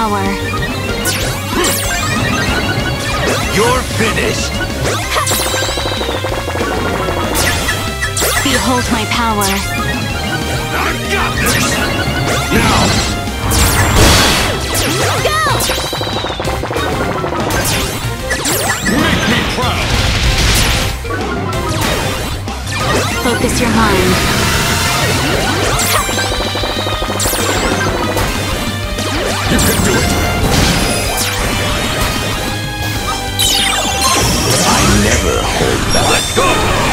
power. You're finished! Behold my power. I got this! Now! Go! Make me proud! Focus your mind. You can do it! I never hold back. Let's go!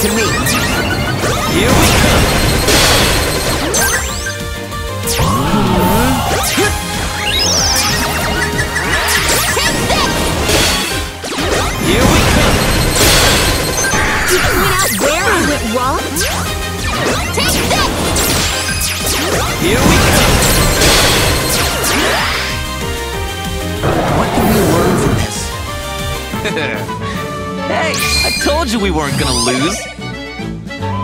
To me. Here we come! Here we come! You out went wrong? Take this! Here we come! What can we learn from this? Hey, I told you we weren't gonna lose!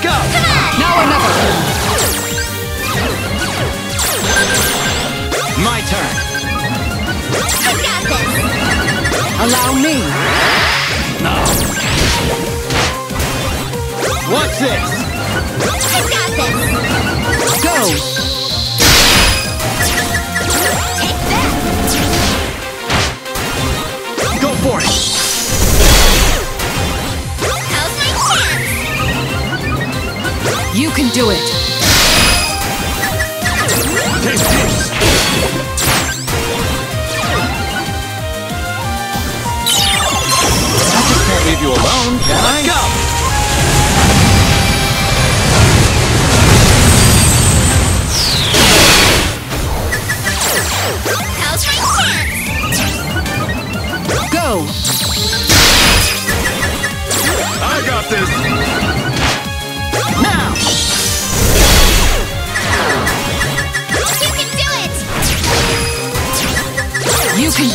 Let's go! Now another! My turn. I got this! Allow me! now, What's this? I got this! Go! You can do it!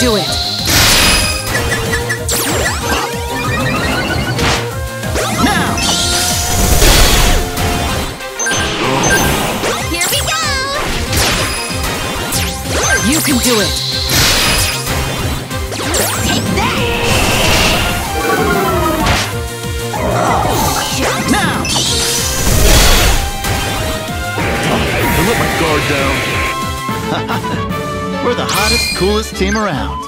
Do it! You can do it! Now! Here we go! You can do it! Take that! Now! To let my guard down. We're the hottest, coolest team around.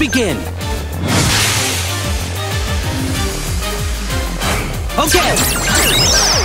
Begin! Okay!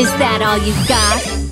Is that all you've got?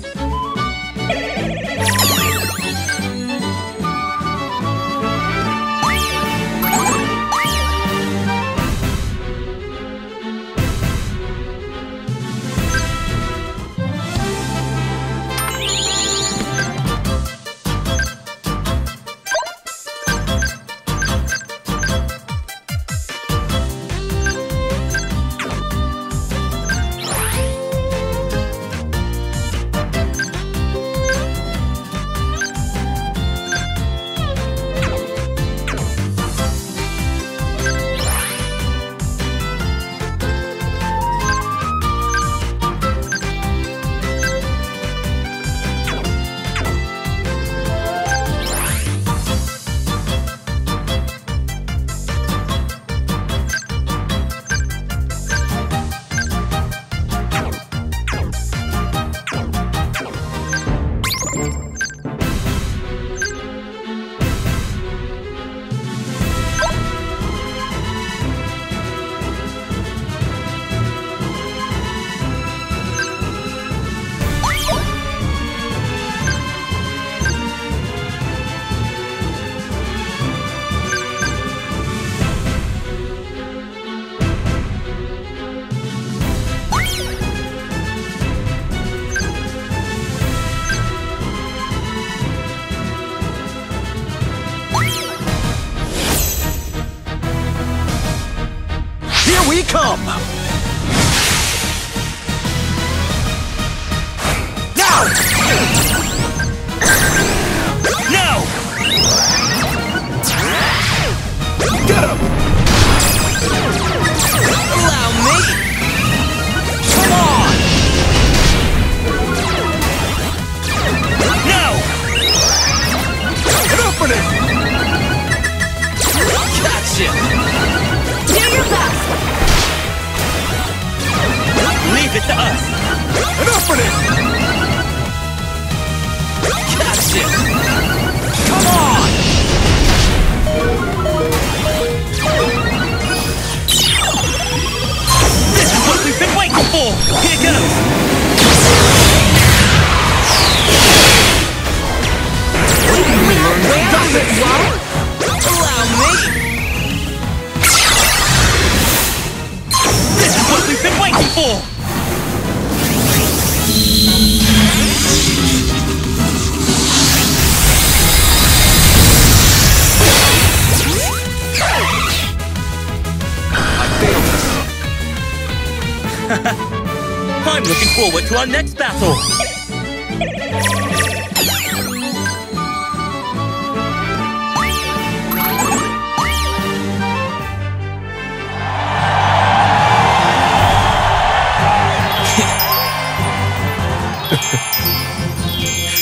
I'm looking forward to our next battle!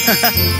Ha ha!